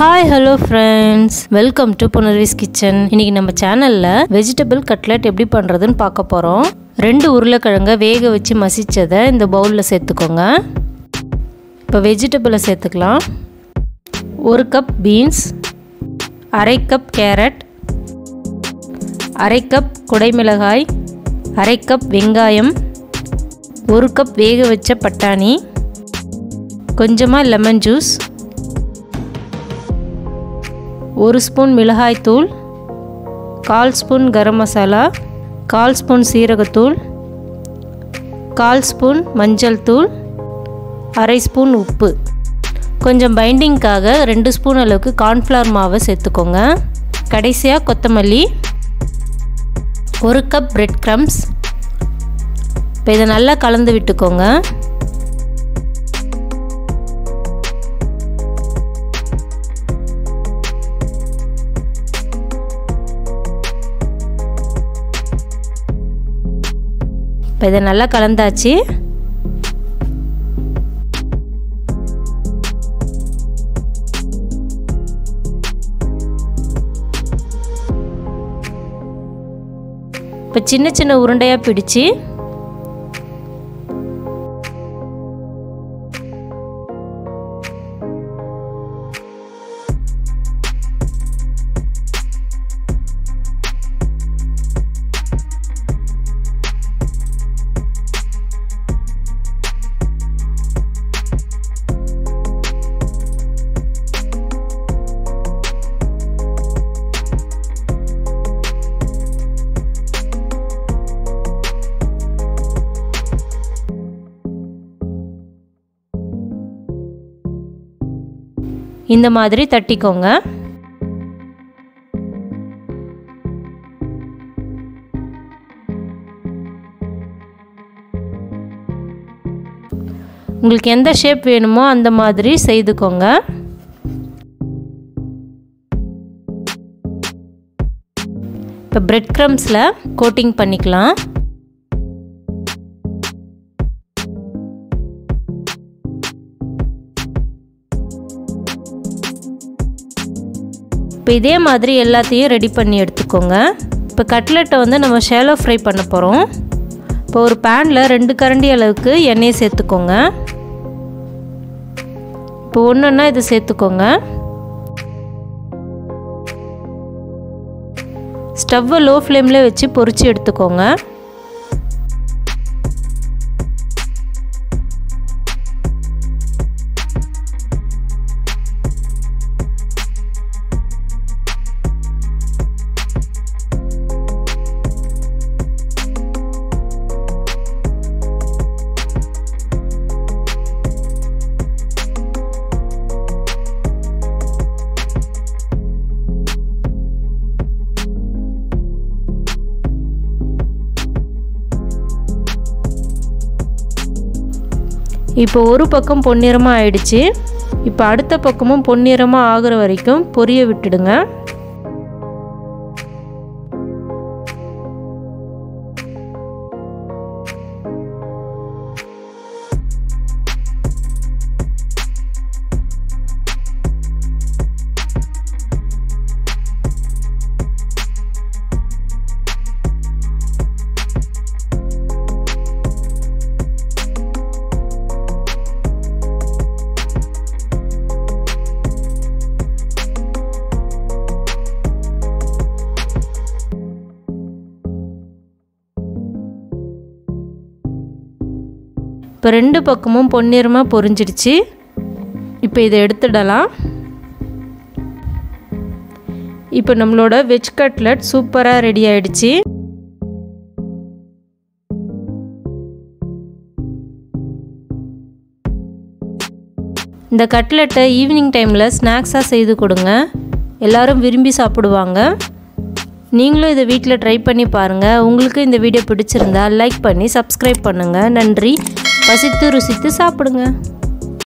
Hi hello friends welcome to புனர்விஸ் kitchen இன்னைக்கு நம்ம சேனலில் வெஜிடபிள் கட்லெட் எப்படி பண்ணுறதுன்னு பார்க்க போகிறோம் ரெண்டு உருளைக்கிழங்க வேக வச்சு மசிச்சதை இந்த பவுலில் சேர்த்துக்கோங்க. இப்போ வெஜிடபிளை சேர்த்துக்கலாம். ஒரு கப் பீன்ஸ் அரை கப் கேரட் அரை கப் குடைமிளகாய் அரை கப் வெங்காயம் ஒரு கப் வேக வச்ச பட்டாணி கொஞ்சமாக லெமன் ஜூஸ் ஒரு ஸ்பூன் மிளகாய்த்தூள் கால் ஸ்பூன் கரம் மசாலா கால் ஸ்பூன் சீரகத்தூள் கால் ஸ்பூன் மஞ்சள் தூள் அரை ஸ்பூன் உப்பு. கொஞ்சம் பைண்டிங்க்காக ரெண்டு ஸ்பூன் அளவுக்கு கார்ன்ஃப்ளவர் மாவை சேர்த்துக்கோங்க. கடைசியாக கொத்தமல்லி ஒரு கப் பிரெட் க்ரம்ஸ் இப்போ இதை நல்லா கலந்து விட்டுக்கோங்க. இப்போ இதை நல்லா கலந்தாச்சு. இப்போ சின்ன சின்ன உருண்டையாக பிடிச்சி இந்த மாதிரி தட்டிக்கோங்க. உங்களுக்கு எந்த ஷேப் வேணுமோ அந்த மாதிரி செய்துக்கோங்க. இப்போ பிரெட் க்ரம்ஸில் கோட்டிங் பண்ணிக்கலாம். இப்போ இதே மாதிரி எல்லாத்தையும் ரெடி பண்ணி எடுத்துக்கோங்க. இப்போ கட்லெட்டை வந்து நம்ம ஷேலோ ஃப்ரை பண்ண போகிறோம் இப்போ ஒரு பேனில் ரெண்டு கரண்டி அளவுக்கு எண்ணெயை சேர்த்துக்கோங்க. இப்போ ஒன்றுன்னா இதை சேர்த்துக்கோங்க. ஸ்டவ்வை லோ ஃப்ளேமில் வச்சு பொறிச்சு எடுத்துக்கோங்க. இப்போ ஒரு பக்கம் பொன்னிறமாக ஆயிடுச்சு. இப்போ அடுத்த பக்கமும் பொன்னிறமாக ஆகிற வரைக்கும் பொரிய விட்டுடுங்க. இப்போ ரெண்டு பக்கமும் பொன்னிறமாக பொரிஞ்சிடுச்சு இப்போ இதை எடுத்துடலாம். இப்போ நம்மளோட வெஜ் கட்லட் சூப்பராக ரெடி ஆயிடுச்சு. இந்த கட்லெட்டை ஈவினிங் டைமில் ஸ்நாக்ஸாக செய்து கொடுங்க. எல்லாரும் விரும்பி சாப்பிடுவாங்க. நீங்களும் இதை வீட்டில் ட்ரை பண்ணி பாருங்கள் உங்களுக்கு இந்த வீடியோ பிடிச்சிருந்தா லைக் பண்ணி சப்ஸ்கிரைப் பண்ணுங்கள் நன்றி. பசித்து ருசித்து சாப்பிடுங்க.